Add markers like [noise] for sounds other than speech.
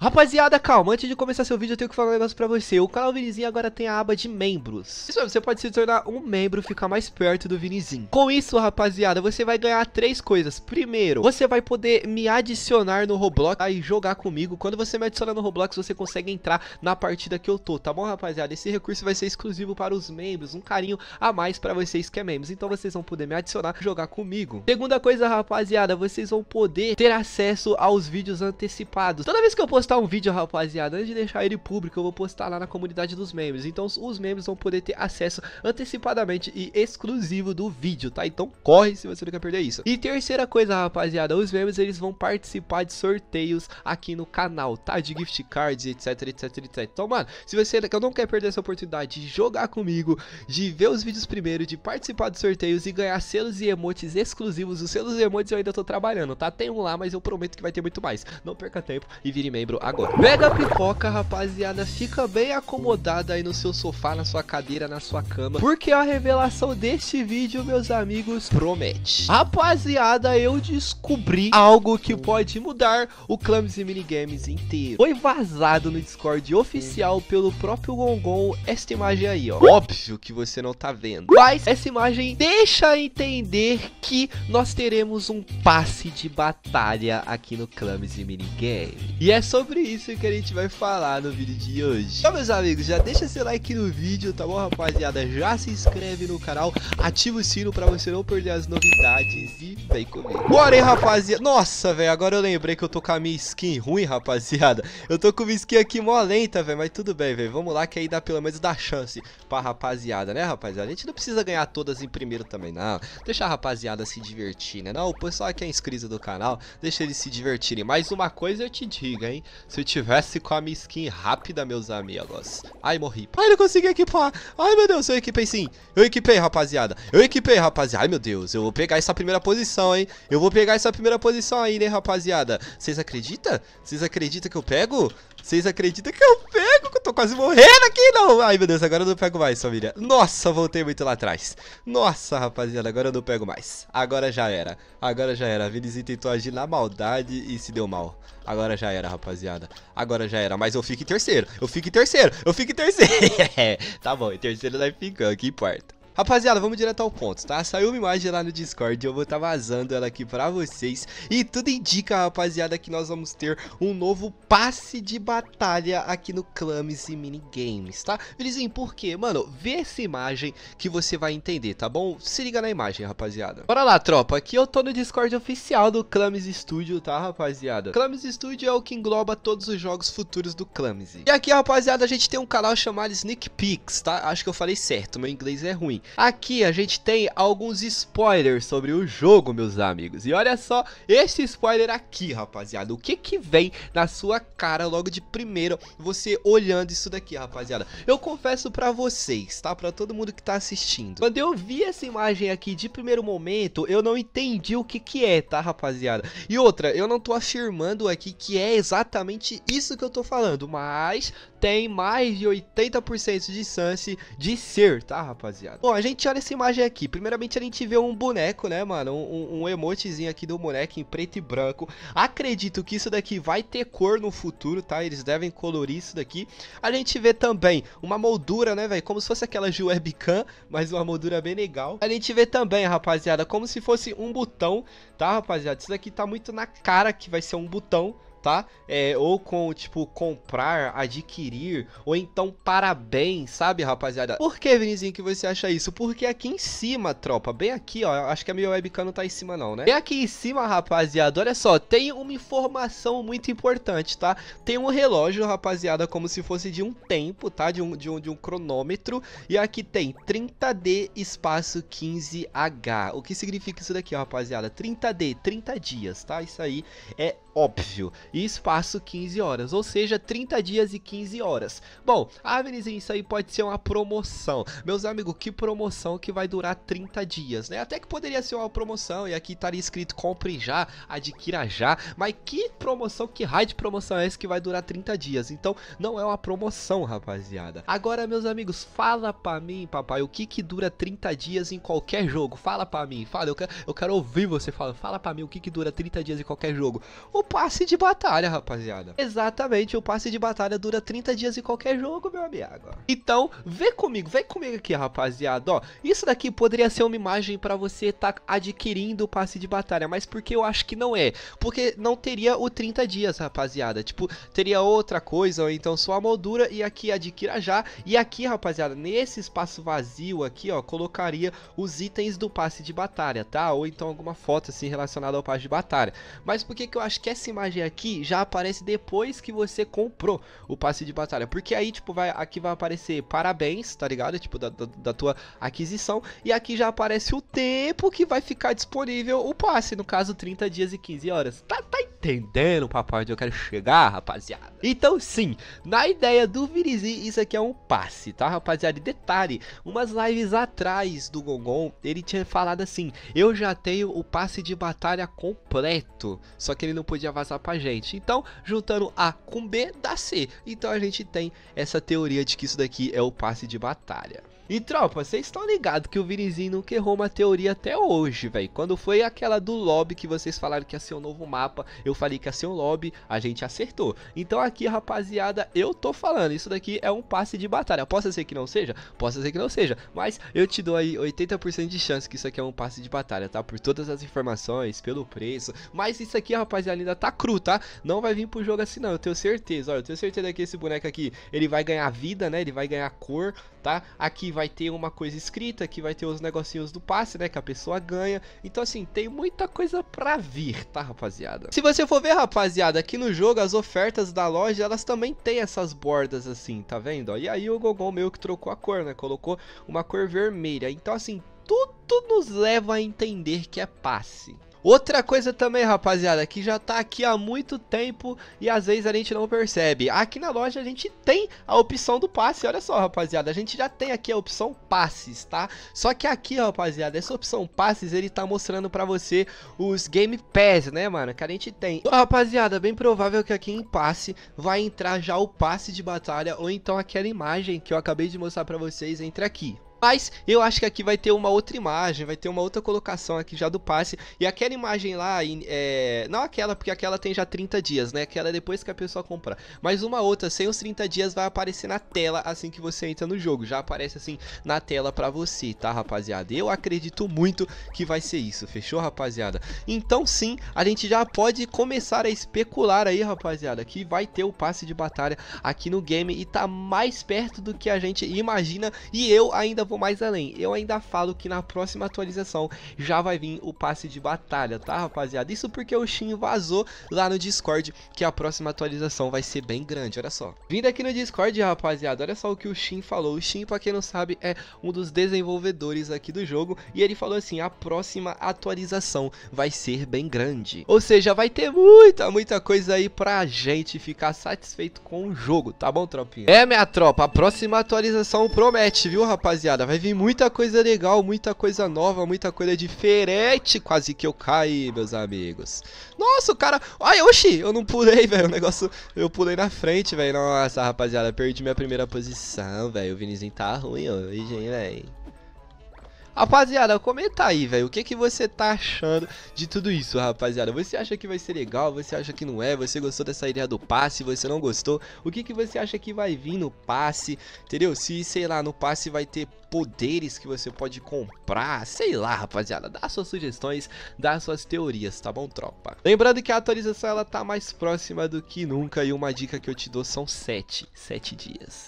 Rapaziada, calma, antes de começar seu vídeo eu tenho que falar um negócio pra você. O canal Vinizinho agora tem a aba de membros. Isso você pode se tornar um membro, ficar mais perto do Vinizinho. Com isso, rapaziada, você vai ganhar três coisas. Primeiro, você vai poder me adicionar no Roblox e jogar comigo. Quando você me adiciona no Roblox, você consegue entrar na partida que eu tô, tá bom, rapaziada? Esse recurso vai ser exclusivo para os membros, um carinho a mais pra vocês que é membros. Então vocês vão poder me adicionar e jogar comigo. Segunda coisa, rapaziada, vocês vão poder ter acesso aos vídeos antecipados. Toda vez que eu postar postar um vídeo, rapaziada, antes de deixar ele público, eu vou postar lá na comunidade dos membros. Então os membros vão poder ter acesso antecipadamente e exclusivo do vídeo, tá? Então corre se você não quer perder isso. E terceira coisa, rapaziada, os membros eles vão participar de sorteios aqui no canal, tá? De gift cards, etc, etc, etc. Então, mano, se você não quer perder essa oportunidade de jogar comigo, de ver os vídeos primeiro, de participar de sorteios e ganhar selos e emotes exclusivos, os selos e emotes eu ainda tô trabalhando, tá? Tem um lá, mas eu prometo que vai ter muito mais. Não perca tempo e vire membro agora. Pega a pipoca, rapaziada, fica bem acomodada aí no seu sofá, na sua cadeira, na sua cama, porque a revelação deste vídeo, meus amigos, promete. Rapaziada, eu descobri algo que pode mudar o Clumsy Minigames inteiro. Foi vazado no Discord oficial pelo próprio Gongon esta imagem aí, ó. Óbvio que você não tá vendo, mas essa imagem deixa entender que nós teremos um passe de batalha aqui no Clumsy Minigame. E é sobre sobre isso que a gente vai falar no vídeo de hoje. Então, meus amigos, já deixa seu like no vídeo, tá bom, rapaziada? Já se inscreve no canal, ativa o sino pra você não perder as novidades e vem comigo. Bora, hein, rapaziada? Nossa, velho, agora eu lembrei que eu tô com a minha skin ruim, rapaziada. Eu tô com uma skin aqui mó lenta, velho, mas tudo bem, velho. Vamos lá que aí dá pelo menos dá chance pra rapaziada, né, rapaziada? A gente não precisa ganhar todas em primeiro também, não. Deixa a rapaziada se divertir, né? Não, o pessoal que é inscrito do canal, deixa eles se divertirem. Mais uma coisa eu te digo, hein? Se eu tivesse com a minha skin rápida, meus amigos. Ai, morri. Ai, não consegui equipar. Ai, meu Deus, eu equipei sim. Eu equipei, rapaziada. Eu equipei, rapaziada. Ai, meu Deus, eu vou pegar essa primeira posição, hein. Eu vou pegar essa primeira posição aí, né, rapaziada. Vocês acreditam? Vocês acreditam que eu pego? Vocês acreditam que eu pego? Eu tô quase morrendo aqui, não. Ai, meu Deus, agora eu não pego mais, família. Nossa, voltei muito lá atrás. Nossa, rapaziada, agora eu não pego mais. Agora já era. Agora já era. A Vinizinho tentou agir na maldade e se deu mal. Agora já era, rapaziada. Agora já era. Mas eu fico em terceiro. Eu fico em terceiro. Eu fico em terceiro. [laughs] tá bom, em terceiro nós ficamos, que importa. Rapaziada, vamos direto ao ponto, tá? Saiu uma imagem lá no Discord, eu vou estar tá vazando ela aqui pra vocês. E tudo indica, rapaziada, que nós vamos ter um novo passe de batalha aqui no Clumsy Minigames, tá? Vizinho, por quê? Mano, vê essa imagem que você vai entender, tá bom? Se liga na imagem, rapaziada. Bora lá, tropa. Aqui eu tô no Discord oficial do Clumsy Studio, tá, rapaziada? Clumsy Studio é o que engloba todos os jogos futuros do Clumsy. E aqui, rapaziada, a gente tem um canal chamado Sneak Peeks, tá? Acho que eu falei certo, meu inglês é ruim. Aqui a gente tem alguns spoilers sobre o jogo, meus amigos. E olha só esse spoiler aqui, rapaziada. O que que vem na sua cara logo de primeiro, você olhando isso daqui, rapaziada. Eu confesso pra vocês, tá? Pra todo mundo que tá assistindo. Quando eu vi essa imagem aqui de primeiro momento, eu não entendi o que que é, tá, rapaziada? E outra, eu não tô afirmando aqui que é exatamente isso que eu tô falando, mas tem mais de 80% de chance de ser, tá, rapaziada? Bom, a gente olha essa imagem aqui. Primeiramente, a gente vê um boneco, né, mano? Um, um emotezinho aqui do boneco em preto e branco. Acredito que isso daqui vai ter cor no futuro, tá? Eles devem colorir isso daqui. A gente vê também uma moldura, né, velho? Como se fosse aquela de webcam, mas uma moldura bem legal. A gente vê também, rapaziada, como se fosse um botão, tá, rapaziada? Isso daqui tá muito na cara que vai ser um botão tá? É, ou com, tipo, comprar, adquirir, ou então parabéns, sabe, rapaziada? Por que, Vinizinho, que você acha isso? Porque aqui em cima, tropa, bem aqui, ó, acho que a minha webcam não tá em cima não, né? Bem aqui em cima, rapaziada, olha só, tem uma informação muito importante, tá? Tem um relógio, rapaziada, como se fosse de um tempo, tá? De um, de um, de um cronômetro, e aqui tem 30D espaço 15H. O que significa isso daqui, ó, rapaziada? 30D, 30 dias, tá? Isso aí é óbvio. E espaço 15 horas, ou seja, 30 dias e 15 horas. Bom, ah, Vinizinho, isso aí pode ser uma promoção. Meus amigos, que promoção que vai durar 30 dias, né? Até que poderia ser uma promoção e aqui estaria escrito compre já, adquira já. Mas que promoção, que raio de promoção é essa que vai durar 30 dias? Então, não é uma promoção, rapaziada. Agora, meus amigos, fala pra mim, papai, o que que dura 30 dias em qualquer jogo? Fala pra mim, fala, eu quero, eu quero ouvir você falar. Fala pra mim o que que dura 30 dias em qualquer jogo. O passe de batalha batalha, rapaziada. Exatamente, o passe de batalha dura 30 dias em qualquer jogo, meu amigo. Então, vem comigo, vem comigo aqui, rapaziada, ó. Isso daqui poderia ser uma imagem pra você tá adquirindo o passe de batalha, mas porque eu acho que não é. Porque não teria o 30 dias, rapaziada. Tipo, teria outra coisa, ou então sua moldura e aqui adquira já. E aqui, rapaziada, nesse espaço vazio aqui, ó, colocaria os itens do passe de batalha, tá? Ou então alguma foto assim relacionada ao passe de batalha. Mas por que que eu acho que essa imagem aqui já aparece depois que você comprou o passe de batalha? Porque aí, tipo, vai, aqui vai aparecer parabéns, tá ligado? Tipo, da, da, da tua aquisição. E aqui já aparece o tempo que vai ficar disponível o passe, no caso 30 dias e 15 horas. Tá, tá entendendo, papai, onde eu quero chegar, rapaziada? Então sim, na ideia do Virizi, isso aqui é um passe, tá, rapaziada? E detalhe, umas lives atrás do Gongon, ele tinha falado assim, eu já tenho o passe de batalha completo, só que ele não podia vazar pra gente. Então, juntando A com B, dá C. Então a gente tem essa teoria de que isso daqui é o passe de batalha. E tropa, vocês estão ligados que o Vinizinho nunca errou uma teoria até hoje, velho. Quando foi aquela do lobby que vocês falaram que ia ser um novo mapa, eu falei que ia ser um lobby, a gente acertou. Então aqui, rapaziada, eu tô falando, isso daqui é um passe de batalha. Possa ser que não seja? Possa ser que não seja, mas eu te dou aí 80% de chance que isso aqui é um passe de batalha, tá? Por todas as informações, pelo preço. Mas isso aqui, rapaziada, ainda tá cru, tá? Não vai vir pro jogo assim não, eu tenho certeza. Olha, eu tenho certeza que esse boneco aqui, ele vai ganhar vida, né? Ele vai ganhar cor, tá? Aqui vai ter uma coisa escrita, que vai ter os negocinhos do passe, né, que a pessoa ganha. Então assim, tem muita coisa pra vir, tá, rapaziada? Se você for ver, rapaziada, aqui no jogo as ofertas da loja, elas também tem essas bordas assim, tá vendo? E aí o Gogon meio que trocou a cor, né? Colocou uma cor vermelha. Então assim, tudo nos leva a entender que é passe. Outra coisa também, rapaziada, que já tá aqui há muito tempo e às vezes a gente não percebe. Aqui na loja a gente tem a opção do passe, olha só, rapaziada, a gente já tem aqui a opção passes, tá? Só que aqui, rapaziada, essa opção passes, ele tá mostrando pra você os Game Pass, né, mano, que a gente tem. Então, rapaziada, bem provável que aqui em passe vai entrar já o passe de batalha ou então aquela imagem que eu acabei de mostrar pra vocês entre aqui. Mas eu acho que aqui vai ter uma outra imagem, vai ter uma outra colocação aqui já do passe. E aquela imagem lá, é... não aquela, porque aquela tem já 30 dias, né? Aquela é depois que a pessoa comprar. Mas uma outra, sem os 30 dias, vai aparecer na tela assim que você entra no jogo. Já aparece assim na tela pra você, tá, rapaziada? Eu acredito muito que vai ser isso, fechou, rapaziada? Então sim, a gente já pode começar a especular aí, rapaziada, que vai ter o passe de batalha aqui no game e tá mais perto do que a gente imagina. E eu ainda vou mais além. Eu ainda falo que na próxima atualização já vai vir o passe de batalha, tá, rapaziada? Isso porque o Shin vazou lá no Discord que a próxima atualização vai ser bem grande, olha só. Vindo aqui no Discord, rapaziada, olha só o que o Shin falou. O Shin, pra quem não sabe, é um dos desenvolvedores aqui do jogo e ele falou assim, a próxima atualização vai ser bem grande. Ou seja, vai ter muita, muita coisa aí pra gente ficar satisfeito com o jogo, tá bom, tropinha? É, minha tropa, a próxima atualização promete, viu, rapaziada? Rapaziada. Vai vir muita coisa legal, muita coisa nova, muita coisa diferente. Quase que eu caí, meus amigos. Nossa, o cara... Ai, oxi, eu não pulei, [laughs] velho. O negócio... Eu pulei na frente, velho. Nossa, rapaziada, perdi minha primeira posição, velho. O Vinizinho tá ruim hoje, hein, velho. Rapaziada, comenta aí, velho, o que que você tá achando de tudo isso, rapaziada? Você acha que vai ser legal? Você acha que não é? Você gostou dessa ideia do passe? Você não gostou? O que que você acha que vai vir no passe? Entendeu? Se, sei lá, no passe vai ter poderes que você pode comprar, sei lá, rapaziada, dá suas sugestões, dá suas teorias, tá bom, tropa? Lembrando que a atualização ela tá mais próxima do que nunca e uma dica que eu te dou são 7, 7 dias.